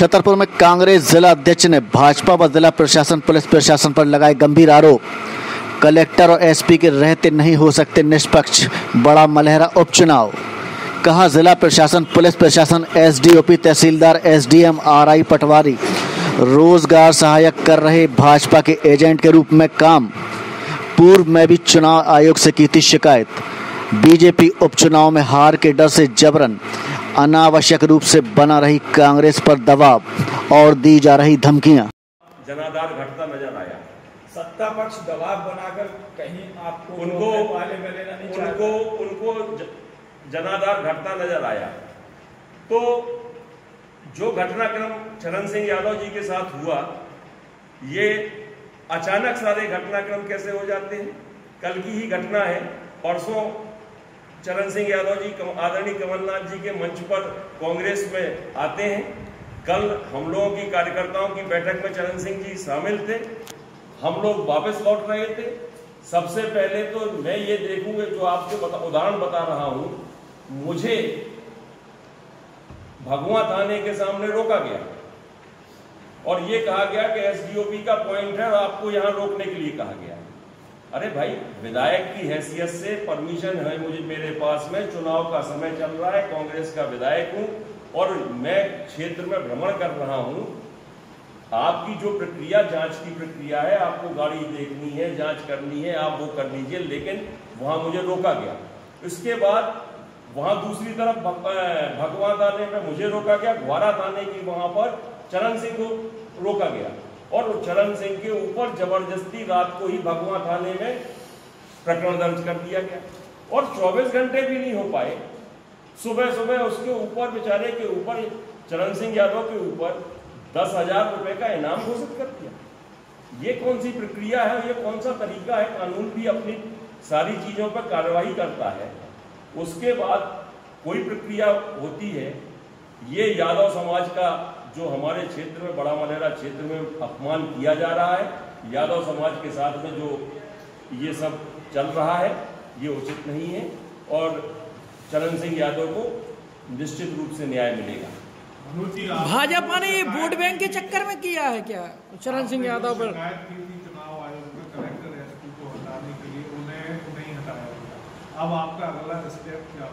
छतरपुर में कांग्रेस जिला अध्यक्ष ने भाजपा व जिला प्रशासन पुलिस प्रशासन पर लगाए गंभीर आरोप। कलेक्टर और एसपी के रहते नहीं हो सकते निष्पक्ष, बड़ा मलहरा उपचुनाव। कहा जिला प्रशासन, पुलिस प्रशासन, एसडीओपी तहसीलदार, एसडीएम आरआई पटवारी, रोज़गार सहायक कर रहे भाजपा के एजेंट के रूप में काम। पूर्व में भी चुनाव आयोग से की थी शिकायत। बीजेपी उपचुनाव में हार के डर से जबरन अनावश्यक रूप से बना रही कांग्रेस पर दबाव और दी जा रही धमकियाँ। जनाधार घटता नज़र आया। सत्ता पक्ष दबाव बनाकर कहीं आपको उनको वाले में लेना नहीं उनको उनको जनाधार घटता नज़र आया। तो जो घटनाक्रम चरण सिंह यादव जी के साथ हुआ ये अचानक सारे घटनाक्रम कैसे हो जाते हैं? कल की ही घटना है परसों चरण सिंह यादव जी आदरणीय कमलनाथ जी के मंच पर कांग्रेस में आते हैं। कल हम लोगों की कार्यकर्ताओं की बैठक में चरण सिंह जी शामिल थे। हम लोग वापस लौट रहे थे। सबसे पहले तो मैं ये देखूँगा जो आपको बता, उदाहरण बता रहा हूँ। मुझे भगवा थाने के सामने रोका गया। और ये कहा गया कि एसडीओपी का पॉइंट है और आपको यहाँ रोकने के लिए कहा गया। अरे भाई विधायक की हैसियत से परमिशन है मुझे मेरे पास में। चुनाव का समय चल रहा है कांग्रेस का विधायक हूँ और मैं क्षेत्र में भ्रमण कर रहा हूँ। आपकी जो प्रक्रिया जाँच की प्रक्रिया है आपको गाड़ी देखनी है जाँच करनी है आप वो कर लीजिए लेकिन वहाँ मुझे रोका गया। इसके बाद वहाँ दूसरी तरफ़ भग- अ, भगवा थाने में मुझे रोका गया ग्वारा थाने की वहाँ पर चरण सिंह को रोका गया। और चरण सिंह के ऊपर ज़बरदस्ती रात को ही भगवा थाने में प्रकरण दर्ज कर दिया गया। और 24 घंटे भी नहीं हो पाए। सुबह सुबह उसके ऊपर, बेचारे के ऊपर, चरण सिंह यादव के ऊपर दस हज़ार रुपए का इनाम घोषित कर दिया। ये कौन सी प्रक्रिया है? ये कौन सा तरीका है? कानून भी अपनी सारी चीज़ों पर कार्रवाई करता है। उसके बाद कोई प्रक्रिया होती है। ये यादव समाज का जो हमारे क्षेत्र में बड़ा मलेरा क्षेत्र में अपमान किया जा रहा है यादव समाज के साथ में जो ये सब चल रहा है ये उचित नहीं है और चरण सिंह यादव को निश्चित रूप से न्याय मिलेगा। भाजपा ने ये वोट बैंक के चक्कर में किया है क्या? चरण सिंह यादव पर। शिकायत की थी चुनाव आयोग में कलेक्टर एसपी को हटाने के लिए उन्हें नहीं हटाया गया। अब आपका अगला स्टेप क्या?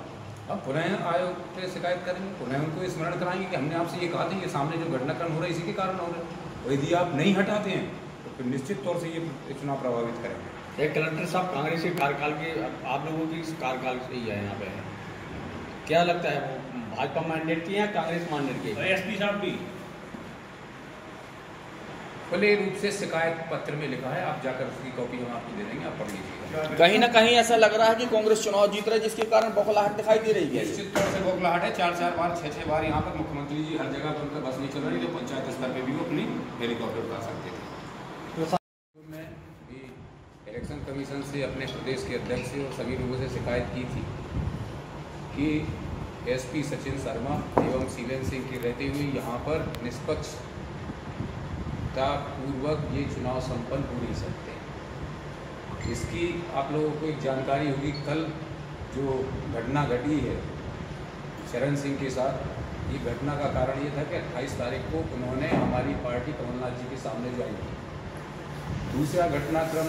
अब पुनः आयोग से शिकायत करेंगे पुनः उनको स्मरण कराएँगे कि हमने आपसे ये कहा था ये सामने जो घटनाक्रम हो रहा है इसी के कारण हो रहा है। और यदि आप नहीं हटाते हैं तो फिर निश्चित तौर से ये चुनाव प्रभावित करेंगे। एक कलेक्टर साहब कांग्रेस के कार्यकाल के आप लोगों की इस कार्यकाल से ही है यहाँ पे। क्या लगता है वो भाजपा मैंडेट की या कांग्रेस मैंडेट की? एसपी साहब भी खुले रूप से शिकायत पत्र में लिखा है। आप जाकर उसकी कॉपी हम आपको दे देंगे आप पढ़ लीजिएगा। कहीं ना कहीं ऐसा लग रहा है कि कांग्रेस चुनाव जीत रहा है जिसके कारण बौखलाहट दिखाई दे रही है। निश्चित तौर से बौखलाहट है। चार चार बार छः छः बार यहाँ पर मुख्यमंत्री जी हर जगह पर उनका बस नहीं चल रही तो पंचायत स्तर पर भी वो अपनी हेलीकॉप्टर उड़ा सकते थे। मैं भी इलेक्शन कमीशन से अपने प्रदेश के अध्यक्ष से और सभी लोगों से शिकायत की थी कि एसपी सचिन शर्मा एवं शिवेंद्र सिंह के रहते हुए यहाँ पर निष्पक्षता पूर्वक ये चुनाव संपन्न हो नहीं सकते। इसकी आप लोगों को एक जानकारी होगी, कल जो घटना घटी है, शरण सिंह के साथ, ये घटना का कारण ये था कि 28 तारीख को उन्होंने हमारी पार्टी कमलनाथ जी के सामने ज्वाइन की। दूसरा घटनाक्रम,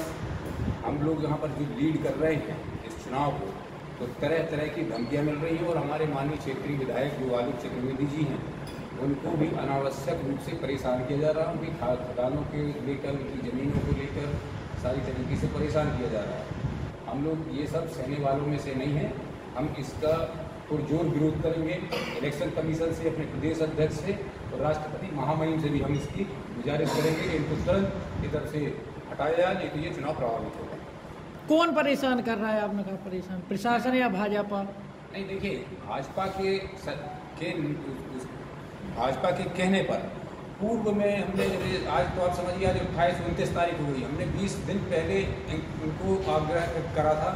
हम लोग यहाँ पर जो लीड कर रहे हैं इस चुनाव को तो तरह तरह की धमकियाँ मिल रही हैं और हमारे माननीय क्षेत्रीय विधायक जो आलोक चतुर्वेदी जी हैं उनको भी अनावश्यक रूप से परेशान किया जा रहा है। उनकी खदानों के लेकर उनकी ज़मीनों को लेकर सारी तरीके से परेशान किया जा रहा है। हम लोग ये सब सहने वालों में से नहीं हैं। हम इसका पुरजोर विरोध करेंगे। इलेक्शन कमीशन से अपने प्रदेश अध्यक्ष से और राष्ट्रपति महामहिम से भी हम इसकी गुजारिश करेंगे कि इनको तुरंत इधर से हटाया जाए नहीं तो ये चुनाव प्रभावित होगा कौन परेशान कर रहा है आपने कहा परेशान? प्रशासन या भाजपा? नहीं देखिए भाजपा के स- के भाजपा के कहने पर, पूर्व में हमने आज तो आप समझिए आज अट्ठाईस, उनतीस तारीख हो गई। हमने 20 दिन पहले उनको आग्रह करा था।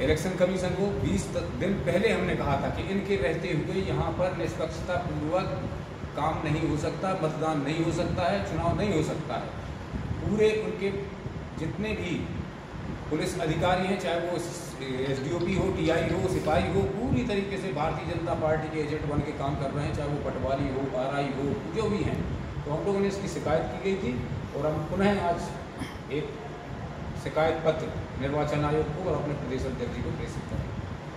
इलेक्शन कमीशन को 20 दिन पहले हमने कहा था कि इनके रहते हुए यहाँ पर निष्पक्षता पूर्वक काम नहीं हो सकता, मतदान नहीं हो सकता है, चुनाव नहीं हो सकता है। पूरे उनके जितने भी पुलिस अधिकारी हैं, चाहे वो एस डी ओ पी हो टी आई हो सिपाही हो पूरी तरीके से भारतीय जनता पार्टी के एजेंट बन के काम कर रहे हैं चाहे वो पटवारी हो आर आई हो जो भी हैं। तो हम लोगों ने इसकी शिकायत की गई थी और हम पुनः आज एक शिकायत पत्र निर्वाचन आयोग को और अपने प्रदेश अध्यक्ष जी को प्रेषित करें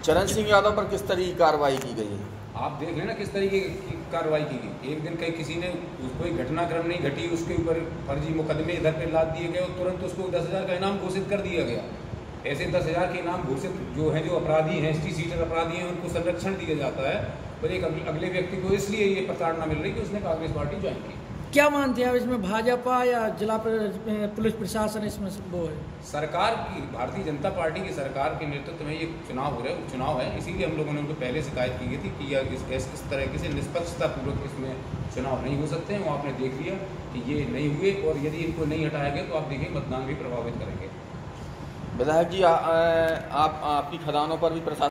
चरण सिंह यादव पर किस तरह की कार्रवाई की गई है? आप देख लेना किस तरीके की कार्रवाई की गई एक दिन कहीं किसी ने कोई घटनाक्रम नहीं घटी उसके ऊपर फर्जी मुकदमे इधर पे लाद दिए गए और तुरंत उसको दस हज़ार का इनाम घोषित कर दिया गया। ऐसे दस हज़ार के इनाम घोषित जो हैं जो अपराधी हैं एस सीटर अपराधी हैं उनको संरक्षण दिया जाता है। पर एक अगले व्यक्ति को इसलिए ये प्रताड़ना मिल रही कि उसने कांग्रेस पार्टी ज्वाइन की। क्या मानते हैं इसमें भाजपा या जिला पुलिस प्रशासन इसमें वो है? सरकार की भारतीय जनता पार्टी की सरकार के नेतृत्व में ये चुनाव हो रहे हैं उपचुनाव है। इसीलिए हम लोगों ने उनको पहले शिकायत की गई थी कि यह इस, इस, इस तरह से निष्पक्षतापूर्वक इसमें चुनाव नहीं हो सकते हैं। वो आपने देख लिया कि ये नहीं हुए और यदि इनको नहीं हटाया गया तो आप देखिए मतदान भी प्रभावित करेंगे। विधायक जी आ, आ, आप आपकी खदानों पर भी प्रशासन